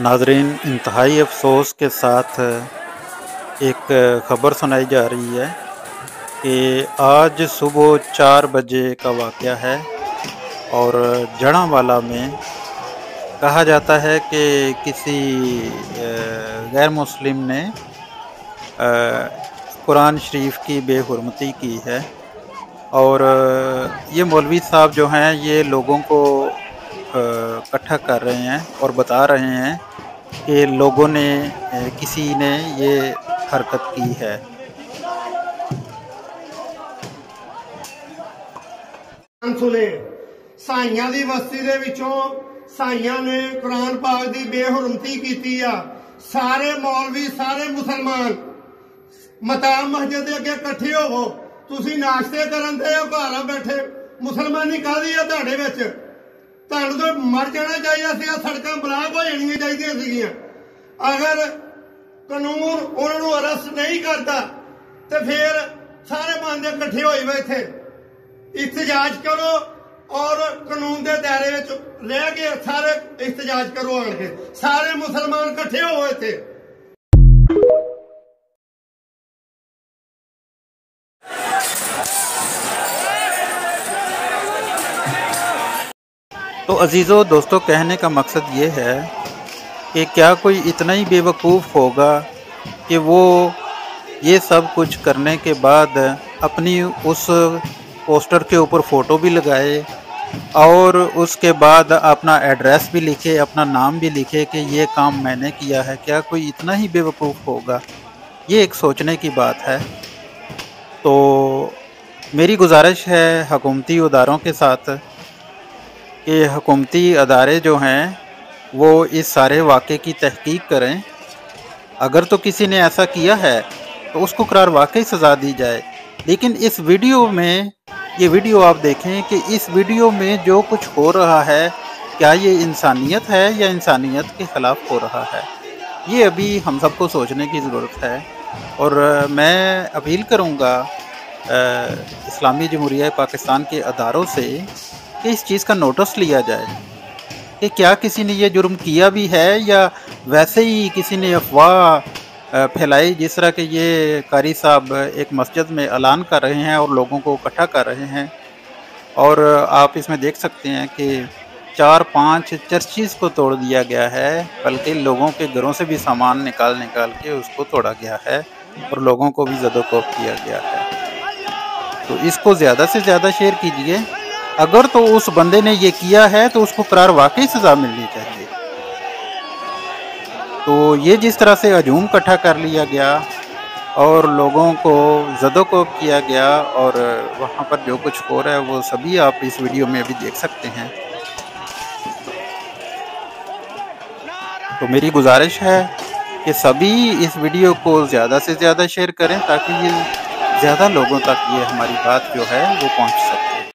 नाजरीन, इंतहाई अफसोस के साथ एक ख़बर सुनाई जा रही है कि आज सुबह चार बजे का वाक़ है और जड़ावाला में कहा जाता है कि किसी गैर मुस्लिम ने कुरान शरीफ की बेहरमती की है और ये मौलवी साहब जो हैं, ये लोगों को इकट्ठा कर रहे हैं और बता रहे हैं कि लोगों ने किसी ने ये हरकत की है ਸੁਨੇ ਸਾਈਆਂ ਦੀ ਬਸਤੀ ਦੇ ਵਿੱਚੋਂ ਸਾਈਆਂ ਨੇ ਕੁਰਾਨ ਪਾਕ ਦੀ ਬੇਹਰਮਤੀ ਕੀਤੀ ਆ ਸਾਰੇ ਮੌਲਵੀ ਸਾਰੇ ਮੁਸਲਮਾਨ ਮਤਾ ਮਸਜਿਦ ਦੇ ਅੱਗੇ ਇਕੱਠੇ ਹੋਵੋ ਤੁਸੀਂ ਨਾਸ਼ਤੇ ਕਰਨ ਦੇ ਹੋ ਘਰ ਬੈਠੇ ਮੁਸਲਮਾਨੀ ਕਾਦੀ ਆ ਤੁਹਾਡੇ ਵਿੱਚ ਤੁਹਾਨੂੰ ਤਾਂ ਮਰ ਜਾਣਾ ਚਾਹੀਦਾ ਸੀ ਸੜਕਾਂ ਬਲਾਕ ਹੋ ਜਾਣੀਆਂ ਚਾਹੀਦੀਆਂ ਸੀਗੀਆਂ ਅਗਰ ਕਾਨੂੰਨ ਉਹਨਾਂ ਨੂੰ ਅਰੈਸਟ ਨਹੀਂ ਕਰਦਾ ਤੇ ਫਿਰ ਸਾਰੇ ਬੰਦੇ ਇਕੱਠੇ ਹੋਏ ਵੇ ਇੱਥੇ ਇhtਜਾਜ ਕਰੋ ਔਰ ਕਾਨੂੰਨ ਦੇ ਦਾਇਰੇ ਵਿੱਚ ਰਹਿ ਕੇ ਸਾਰੇ ਇhtਜਾਜ ਕਰੋ ਆਣ ਕੇ ਸਾਰੇ ਮੁਸਲਮਾਨ ਇਕੱਠੇ ਹੋਵੋ ਇੱਥੇ तो अजीज़ों दोस्तों कहने का मकसद ये है कि क्या कोई इतना ही बेवकूफ़ होगा कि वो ये सब कुछ करने के बाद अपनी उस पोस्टर के ऊपर फ़ोटो भी लगाए और उसके बाद अपना एड्रेस भी लिखे, अपना नाम भी लिखे कि ये काम मैंने किया है, क्या कोई इतना ही बेवकूफ़ होगा? ये एक सोचने की बात है। तो मेरी गुजारिश है हकूमती उदारों के साथ कि हकूमती अदारे जो हैं वो इस सारे वाक़े की तहकीक करें। अगर तो किसी ने ऐसा किया है तो उसको करार वाकई सज़ा दी जाए। लेकिन इस वीडियो में, ये वीडियो आप देखें कि इस वीडियो में जो कुछ हो रहा है, क्या ये इंसानियत है या इंसानियत के ख़िलाफ़ हो रहा है? ये अभी हम सबको सोचने की ज़रूरत है। और मैं अपील करूँगा इस्लामी जमहूरिया पाकिस्तान के अदारों से कि इस चीज़ का नोटिस लिया जाए। कि क्या किसी ने यह जुर्म किया भी है या वैसे ही किसी ने अफवाह फैलाई जिस तरह के ये कारी साहब एक मस्जिद में ऐलान कर रहे हैं और लोगों को इकट्ठा कर रहे हैं? और आप इसमें देख सकते हैं कि चार पाँच चर्चिज़ को तोड़ दिया गया है, बल्कि लोगों के घरों से भी सामान निकाल निकाल के उसको तोड़ा गया है और लोगों को भी जदोकोब किया गया है। तो इसको ज़्यादा से ज़्यादा शेयर कीजिए। अगर तो उस बंदे ने ये किया है तो उसको करार वाकई सज़ा मिलनी चाहिए। तो ये जिस तरह से हजूम इकट्ठा कर लिया गया, और लोगों को जदोकोब किया गया, और वहाँ पर जो कुछ हो रहा है, वो सभी आप इस वीडियो में अभी देख सकते हैं। तो मेरी गुजारिश है कि सभी इस वीडियो को ज़्यादा से ज़्यादा शेयर करें, ताकि ये ज़्यादा लोगों तक ये हमारी बात जो है, वो पहुँच सके।